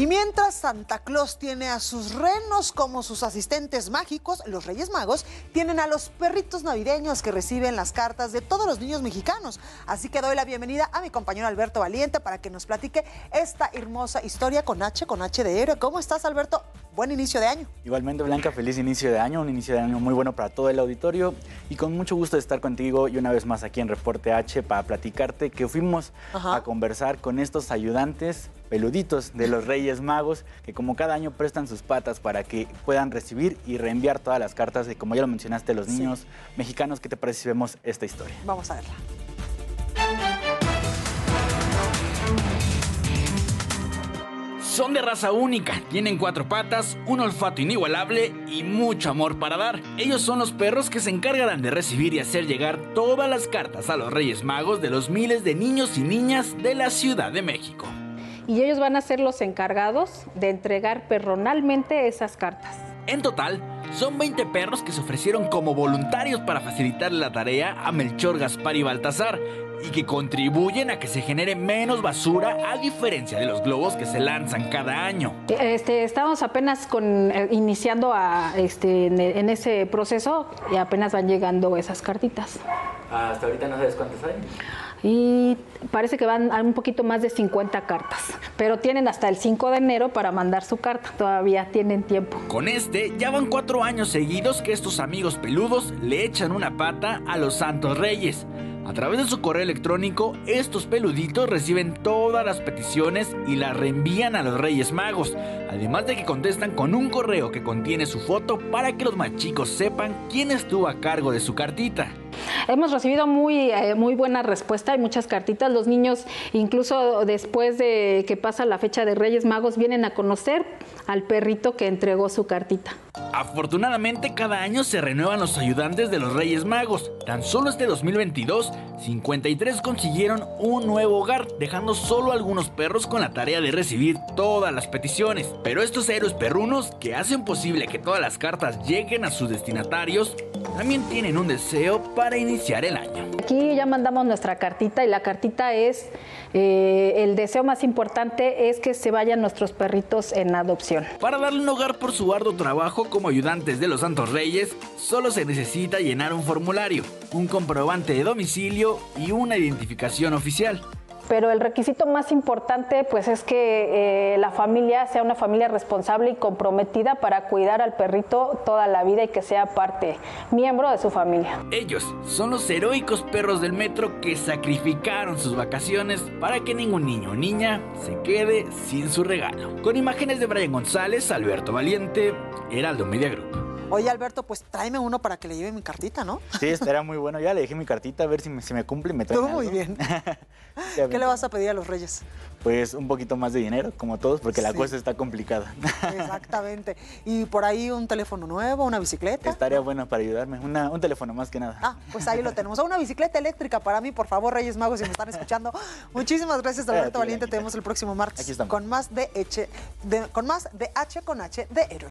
Y mientras Santa Claus tiene a sus renos como sus asistentes mágicos, los Reyes Magos tienen a los perritos navideños que reciben las cartas de todos los niños mexicanos. Así que doy la bienvenida a mi compañero Alberto Valiente para que nos platique esta hermosa historia con H, con H de héroe. ¿Cómo estás, Alberto? Buen inicio de año. Igualmente, Blanca, feliz inicio de año, un inicio de año muy bueno para todo el auditorio y con mucho gusto de estar contigo y una vez más aquí en Reporte H para platicarte que fuimos Ajá. a conversar con estos ayudantes peluditos de los Reyes Magos que como cada año prestan sus patas para que puedan recibir y reenviar todas las cartas de como ya lo mencionaste los Sí. niños mexicanos. ¿Qué te parece si vemos esta historia? Vamos a verla. Son de raza única, tienen cuatro patas, un olfato inigualable y mucho amor para dar. Ellos son los perros que se encargarán de recibir y hacer llegar todas las cartas a los Reyes Magos de los miles de niños y niñas de la Ciudad de México. y ellos van a ser los encargados de entregar personalmente esas cartas. En total, son 20 perros que se ofrecieron como voluntarios para facilitarle la tarea a Melchor, Gaspar y Baltasar y que contribuyen a que se genere menos basura a diferencia de los globos que se lanzan cada año. Este, estamos apenas con, eh, iniciando a, este, en, en ese proceso y apenas van llegando esas cartitas. Hasta ahorita no sabes cuántas hay. Y parece que van a un poquito más de 50 cartas, pero tienen hasta el 5 de enero para mandar su carta, todavía tienen tiempo. Con este, ya van cuatro años seguidos que estos amigos peludos le echan una pata a los Santos Reyes. A través de su correo electrónico, estos peluditos reciben todas las peticiones y las reenvían a los Reyes Magos, además de que contestan con un correo que contiene su foto para que los más chicos sepan quién estuvo a cargo de su cartita. Hemos recibido muy, eh, muy buena respuesta y muchas cartitas. Los niños, incluso después de que pasa la fecha de Reyes Magos, vienen a conocer al perrito que entregó su cartita. Afortunadamente cada año se renuevan los ayudantes de los Reyes Magos. Tan solo este 2022, 53 consiguieron un nuevo hogar, dejando solo algunos perros con la tarea de recibir todas las peticiones. Pero estos héroes perrunos que hacen posible que todas las cartas lleguen a sus destinatarios, también tienen un deseo para iniciar el año. Aquí ya mandamos nuestra cartita y la cartita es, eh, el deseo más importante es que se vayan nuestros perritos en adopción. Para darle un hogar por su arduo trabajo como ayudantes de los Santos Reyes, solo se necesita llenar un formulario, un comprobante de domicilio y una identificación oficial. Pero el requisito más importante pues es que eh, la familia sea una familia responsable y comprometida para cuidar al perrito toda la vida y que sea parte, miembro de su familia. Ellos son los heroicos perros del metro que sacrificaron sus vacaciones para que ningún niño o niña se quede sin su regalo. Con imágenes de Brian González, Alberto Valiente, Heraldo Media Group. Oye, Alberto, pues tráeme uno para que le lleve mi cartita, ¿no? Sí, estaría muy bueno. Ya le dejé mi cartita a ver si me, si me cumple y me trae Todo muy bien. ¿Qué le vas a pedir a los reyes? Pues un poquito más de dinero, como todos, porque la cosa está complicada. Exactamente. Y por ahí un teléfono nuevo, una bicicleta. Estaría bueno para ayudarme. Una- un teléfono más que nada. Ah, pues ahí lo tenemos. O una bicicleta eléctrica para mí, por favor, Reyes Magos, si me están escuchando. Muchísimas gracias, Alberto Valiente. Te vemos el próximo martes Aquí estamos. con más de H, de- con más de H con H de héroe.